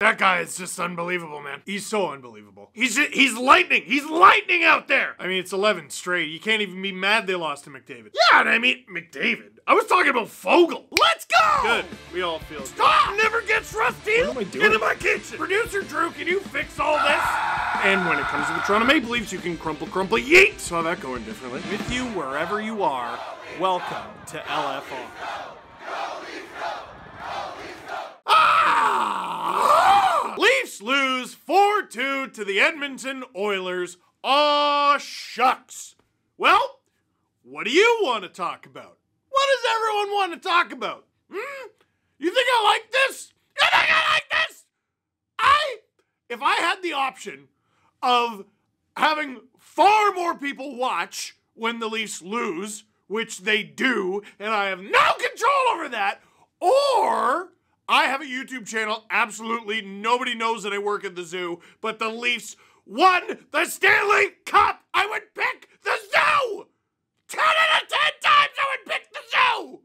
That guy is just unbelievable, man. He's so unbelievable. He's just, he's lightning. He's lightning out there. I mean, it's 11 straight. You can't even be mad they lost to McDavid. Yeah, and I mean, McDavid. I was talking about Fogel. Let's go! Good. We all feel. Stop! Never gets rusty. What am I doing? Into my kitchen. Producer Drew, can you fix all this? And when it comes to the Toronto Maple Leafs, you can crumple, crumple, yeet. Saw that going differently. With you wherever you are, welcome to LFR. Ah! Leafs lose 4 2 to the Edmonton Oilers. Aw, shucks. Well, what do you want to talk about? What does everyone want to talk about? Hmm? You think I like this? You think I like this? I, if I had the option of having far more people watch when the Leafs lose, which they do, and I have no control over that, or I have a YouTube channel. Absolutely nobody knows that I work at the zoo, but the Leafs won the Stanley Cup. I would pick the zoo. 10 out of 10 times I would pick the zoo.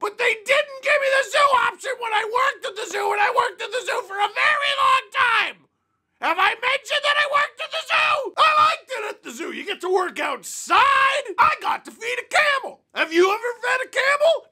But they didn't give me the zoo option when I worked at the zoo, and I worked at the zoo for a very long time. Have I mentioned that I worked at the zoo? Oh, I liked it at the zoo. You get to work outside. I got to feed a camel. Have you ever fed a camel?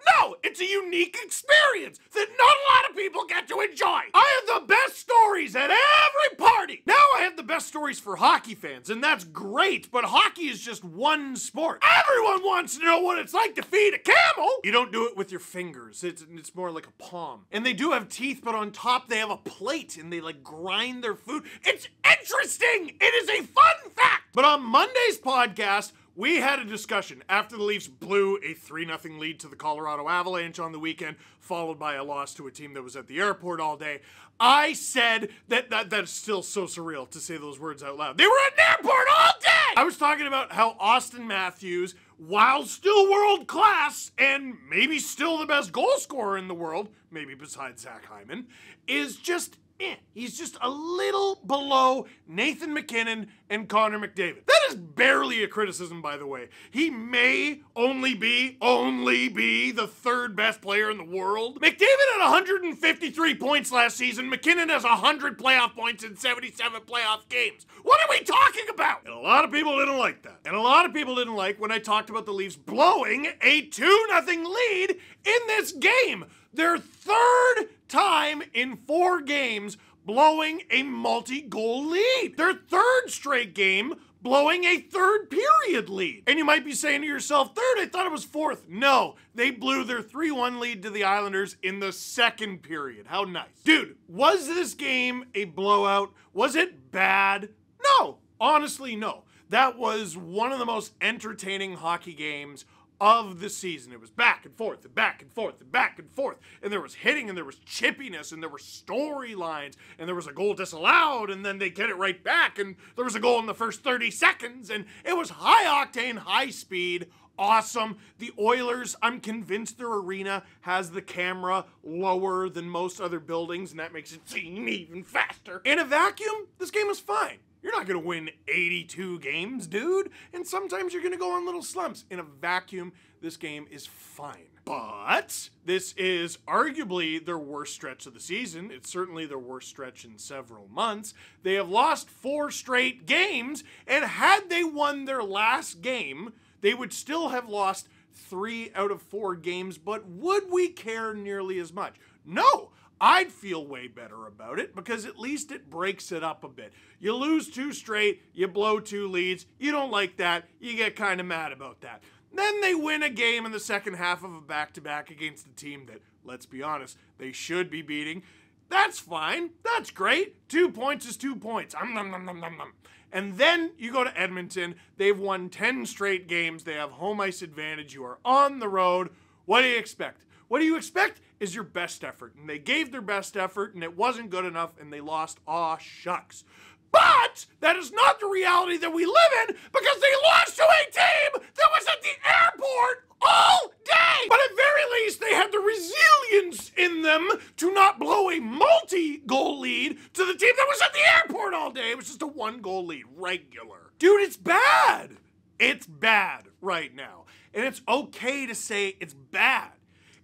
It's a unique experience that not a lot of people get to enjoy. I have the best stories at every party. Now I have the best stories for hockey fans, and that's great, but hockey is just one sport. Everyone wants to know what it's like to feed a camel. You don't do it with your fingers. It's it's more like a palm. And they do have teeth, but on top they have a plate and they like grind their food. It's interesting. It is a fun fact. But on Monday's podcast, we had a discussion after the Leafs blew a 3 0 lead to the Colorado Avalanche on the weekend, followed by a loss to a team that was at the airport all day. I said that, that that's still so surreal to say those words out loud. They were at the airport all day! I was talking about how Auston Matthews, while still world class and maybe still the best goal scorer in the world, maybe besides Zach Hyman, is just eh. He's just a little below Nathan MacKinnon and Connor McDavid. That is barely a criticism, by the way. He may only be, only be the third best player in the world. McDavid had 153 points last season. MacKinnon has 100 playoff points in 77 playoff games. What are we talking about? And a lot of people didn't like that. And a lot of people didn't like when I talked about the Leafs blowing a 2 0 lead in this game. Their third time in four games blowing a multi goal lead. Their third straight game blowing a third period lead. And you might be saying to yourself, third, I thought it was fourth. No, they blew their 3 1 lead to the Islanders in the second period. How nice. Dude, was this game a blowout? Was it bad? No, honestly, no. That was one of the most entertaining hockey games of the season. It was back and forth and back and forth and back and forth. And there was hitting and there was chippiness and there were storylines and there was a goal disallowed and then they get it right back and there was a goal in the first 30 seconds and it was high octane, high speed. Awesome. The Oilers, I'm convinced their arena has the camera lower than most other buildings, and that makes it seem even faster. In a vacuum, this game was fine. You're not going to win 82 games, dude. And sometimes you're going to go on little slumps. In a vacuum, this game is fine. But this is arguably their worst stretch of the season. It's certainly their worst stretch in several months. They have lost four straight games, and had they won their last game, they would still have lost three out of four games. But would we care nearly as much? No. I'd feel way better about it because at least it breaks it up a bit. You lose two straight, you blow two leads, you don't like that, you get kind of mad about that. Then they win a game in the second half of a back to back against the team that, let's be honest, they should be beating. That's fine. That's great. Two points is two points. Um. And then you go to Edmonton. They've won 10 straight games. They have home ice advantage. You are on the road. What do you expect? What do you expect is your best effort. And they gave their best effort and it wasn't good enough and they lost. Aw, shucks. But that is not the reality that we live in because they lost to a team that was at the airport all day. But at very least, they had the resilience in them to not blow a multi goal lead to the team that was at the airport all day. It was just a one goal lead, regular. Dude, it's bad. It's bad right now. And it's okay to say it's bad.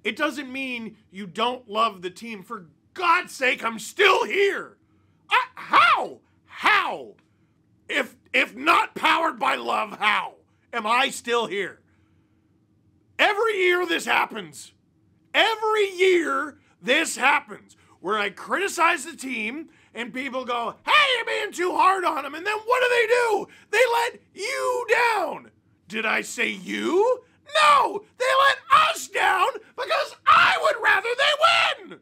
It doesn't mean you don't love the team for God's sake, I'm still here. How? How? If if not powered by love, how am I still here? Every year this happens. Every year this happens where I criticize the team and people go, hey, you're being too hard on them. And then what do they do? They let you down. Did I say you? No, they let us down because I would rather they win.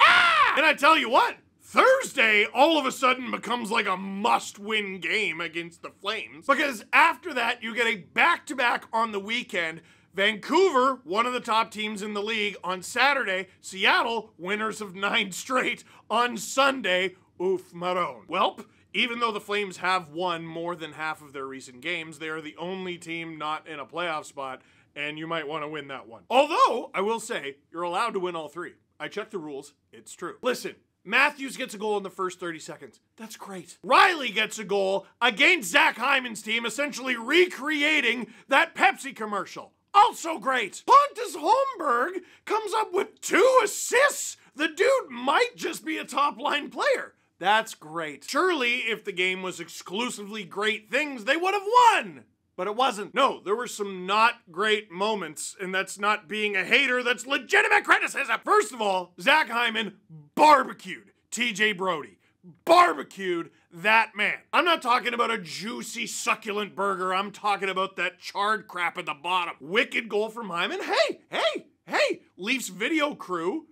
Ah! And I tell you what, Thursday all of a sudden becomes like a must win game against the Flames because after that, you get a back to back on the weekend. Vancouver, one of the top teams in the league, on Saturday. Seattle, winners of nine straight, on Sunday. Oof, Maroon. Welp, even though the Flames have won more than half of their recent games, they are the only team not in a playoff spot, and you might want to win that one. Although, I will say, you're allowed to win all three. I checked the rules, it's true. Listen, Matthews gets a goal in the first 30 seconds. That's great. Rielly gets a goal against Zach Hyman's team, essentially recreating that Pepsi commercial. Also great. Pontus Holmberg comes up with two assists. The dude might just be a top line player. That's great. Surely, if the game was exclusively great things, they would have won. But it wasn't. No, there were some not great moments, and that's not being a hater, that's legitimate criticism. First of all, Zach Hyman barbecued TJ Brodie. Barbecued that man. I'm not talking about a juicy, succulent burger. I'm talking about that charred crap at the bottom. Wicked goal from Hyman. Hey, hey, hey, Leafs video crew.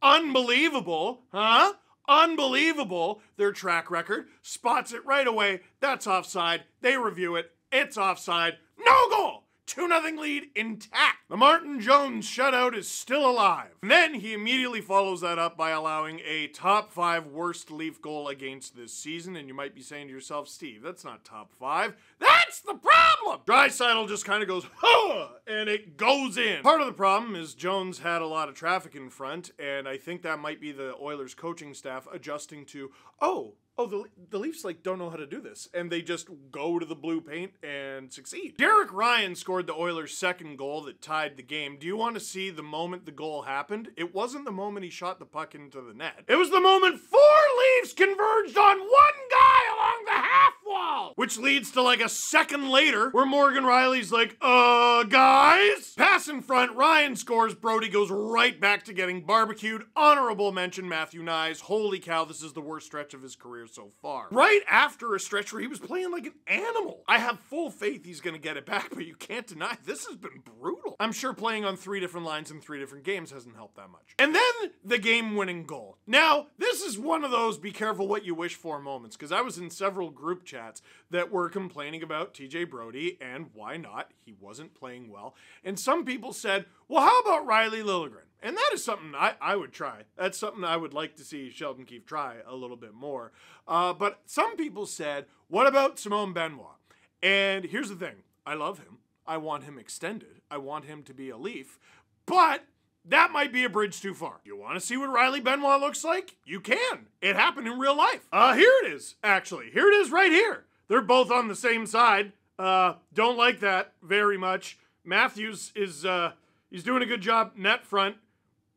Unbelievable, huh? Unbelievable. Their track record spots it right away. That's offside. They review it. It's offside. No goal. 2 0 lead intact. The Martin Jones shutout is still alive. And then he immediately follows that up by allowing a top five worst Leaf goal against this season. And you might be saying to yourself, Steve, that's not top five. That's the problem! Draisaitl just kind of goes, huh, and it goes in. Part of the problem is Jones had a lot of traffic in front, and I think that might be the Oilers coaching staff adjusting to, oh, oh, the, the Leafs like don't know how to do this, and they just go to the blue paint and succeed. Derek Ryan scored the Oilers' second goal that tied the game. Do you want to see the moment the goal happened? It wasn't the moment he shot the puck into the net. It was the moment four Leafs converged on one guy along the wall, which leads to like a second later where Morgan Rielly's like, uh, guys, pass in front. Ryan scores. Brodie goes right back to getting barbecued. Honorable mention, Matthew Knies. Holy cow, this is the worst stretch of his career so far. Right after a stretch where he was playing like an animal. I have full faith he's to get it back, but you can't deny this has been brutal. I'm sure playing on three different lines in three different games hasn't helped that much. And then the game winning goal. Now, this is one of those be careful what you wish for moments, because I was in several group chats that were complaining about TJ Brodie and why not? He wasn't playing well. And some people said, well, how about Rielly Liljegren? And that is something I, I would try. That's something I would like to see Sheldon Keefe try a little bit more. Uh, but some people said, what about Simon Benoit? And here's the thing I love him. I want him extended. I want him to be a Leaf. But that might be a bridge too far. You want to see what Rielly Benoit looks like? You can. It happened in real life. Uh, here it is, actually. Here it is right here. They're both on the same side. Uh, don't like that very much. Matthews is, uh, he's doing a good job net front.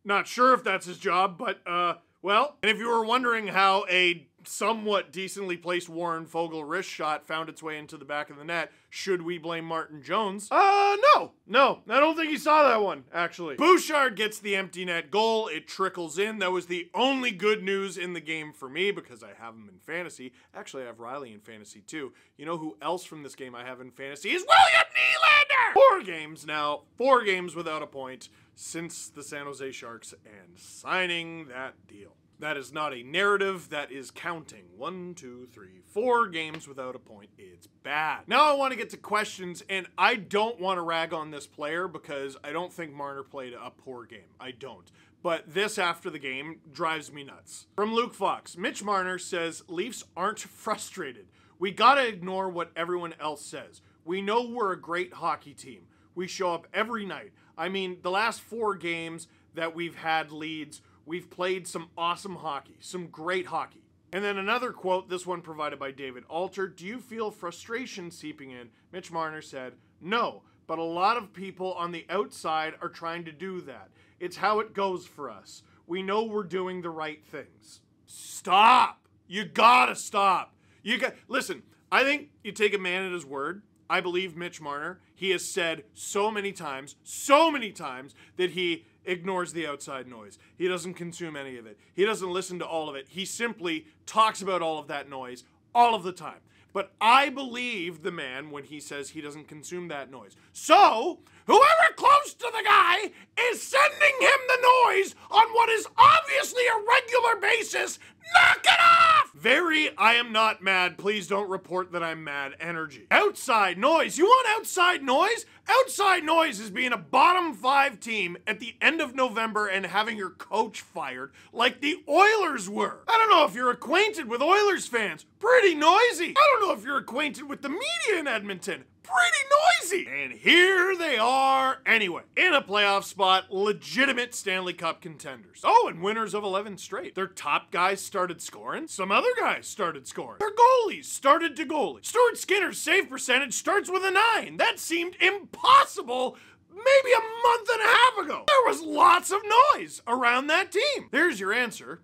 Not sure if that's his job, but, uh, well, and if you were wondering how a somewhat decently placed Warren Foegele wrist shot found its way into the back of the net. Should we blame Martin Jones? Uh, no. No, I don't think he saw that one, actually. Bouchard gets the empty net goal. It trickles in. That was the only good news in the game for me because I have him in fantasy. Actually, I have Rielly in fantasy too. You know who else from this game I have in fantasy is William Nylander! Four games now. Four games without a point since the San Jose Sharks and signing that deal. That is not a narrative, that is counting. One, two, three, four games without a point. It's bad. Now I want to get to questions, and I don't want to rag on this player because I don't think Marner played a poor game. I don't. But this after the game drives me nuts. From Luke Fox, Mitch Marner says Leafs aren't frustrated. We gotta ignore what everyone else says. We know we're a great hockey team. We show up every night. I mean, the last four games that we've had leads, We've played some awesome hockey, some great hockey. And then another quote, this one provided by David Alter. Do you feel frustration seeping in? Mitch Marner said, No, but a lot of people on the outside are trying to do that. It's how it goes for us. we know we're doing the right things. Stop. You gotta stop. You got listen, I think you take a man at his word. I believe Mitch Marner. He has said so many times, so many times that he ignores the outside noise. He doesn't consume any of it. He doesn't listen to all of it. He simply talks about all of that noise all of the time. But I believe the man when he says he doesn't consume that noise. So, whoever close to the guy is sending him the noise on what is obviously a regular basis, knock it off! Very, I am not mad. Please don't report that I'm mad energy. Outside noise. You want outside noise? Outside noise is being a bottom five team at the end of November and having your coach fired like the Oilers were. I don't know if you're acquainted with Oilers fans. Pretty noisy. I don't know if you're acquainted with the media in Edmonton pretty noisy. And here they are anyway, in a playoff spot, legitimate Stanley Cup contenders. Oh, and winners of 11 straight. Their top guys started scoring. Some other guys started scoring. Their goalies started to goalie. Stuart Skinner's save percentage starts with a 9. That seemed impossible maybe a month and a half ago. There was lots of noise around that team. There's your answer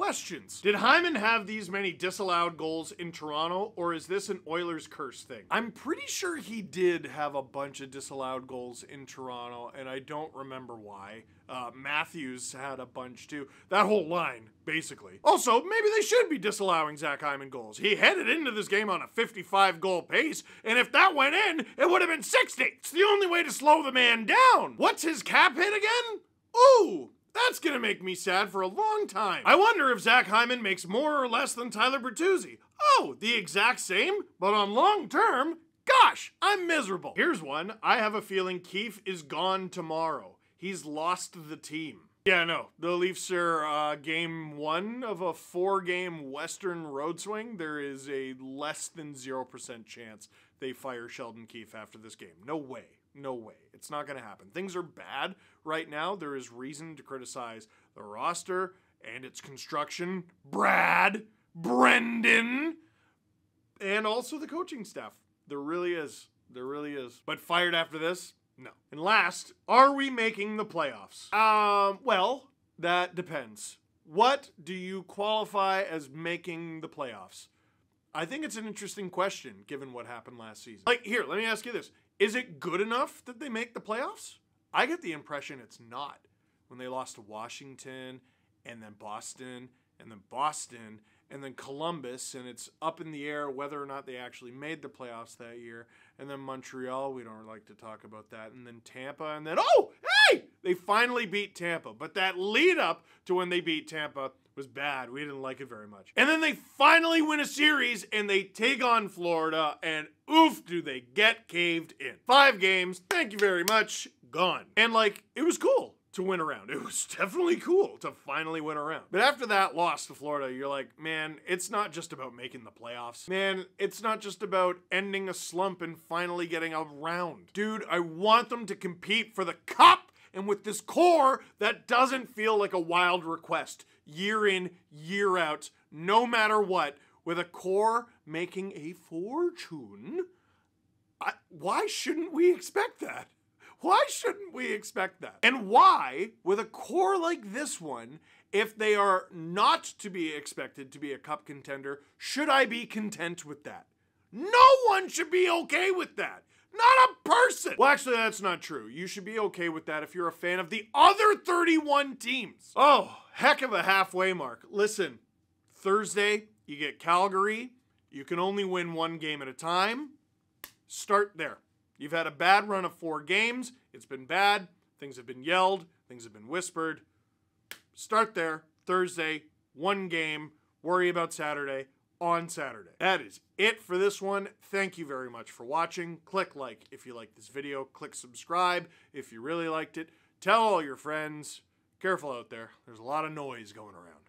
questions. Did Hyman have these many disallowed goals in Toronto, or is this an Oilers curse thing? I'm pretty sure he did have a bunch of disallowed goals in Toronto, and I don't remember why. Uh, Matthews had a bunch too. That whole line, basically. Also, maybe they should be disallowing Zach Hyman goals. He headed into this game on a 55 goal pace, and if that went in, it would have been 60. It's the only way to slow the man down. What's his cap hit again? Ooh, that's gonna make me sad for a long time. I wonder if Zach Hyman makes more or less than Tyler Bertuzzi. Oh, the exact same, but on long term, gosh, I'm miserable. Here's one. I have a feeling Keefe is gone tomorrow. He's lost the team. Yeah, no. The Leafs are uh, game one of a four game Western road swing. There is a less than 0% chance they fire Sheldon Keefe after this game. No way. No way. It's not going to happen. Things are bad right now. There is reason to criticize the roster and its construction. Brad, Brendan, and also the coaching staff. There really is. There really is. But fired after this? No. And last, are we making the playoffs? Um, well, that depends. What do you qualify as making the playoffs? I think it's an interesting question given what happened last season. Like, here, let me ask you this is it good enough that they make the playoffs? I get the impression it's not. When they lost to Washington and then Boston and then Boston and then Columbus, and it's up in the air whether or not they actually made the playoffs that year. And then Montreal, we don't like to talk about that. And then Tampa, and then, oh, hey, they finally beat Tampa. But that lead up to when they beat Tampa was bad. We didn't like it very much. And then they finally win a series and they take on Florida, and oof, do they get caved in. Five games, thank you very much, gone. And like, it was cool to win around. It was definitely cool to finally win around. But after that loss to Florida, you're like, man, it's not just about making the playoffs. Man, it's not just about ending a slump and finally getting a round. Dude, I want them to compete for the cup and with this core that doesn't feel like a wild request year in, year out, no matter what, with a core making a fortune. I, why shouldn't we expect that? Why shouldn't we expect that? And why, with a core like this one, if they are not to be expected to be a cup contender, should I be content with that? No one should be okay with that. Not a person. Well, actually, that's not true. You should be okay with that if you're a fan of the other 31 teams. Oh, heck of a halfway mark. Listen, Thursday, you get Calgary. You can only win one game at a time. Start there. You've had a bad run of four games. It's been bad. Things have been yelled. Things have been whispered. Start there. Thursday, one game. Worry about Saturday on Saturday. That is it for this one. Thank you very much for watching. Click like if you like this video. Click subscribe if you really liked it. Tell all your friends. Careful out there. There's a lot of noise going around.